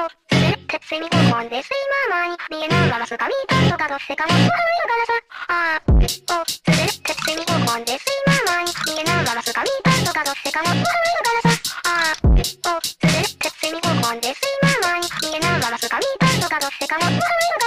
お、す。べてセミコンで睡魔前に見えないまスカミータンとかどっせかもす。はるからさ。あー、お、す。べてセミコンで睡魔前に見えないまスカミータンとかどっせかもす。はるからさ。あー、お、す。べてセミコンで睡魔前に見えないまスカミータンとかどっせかもす。はる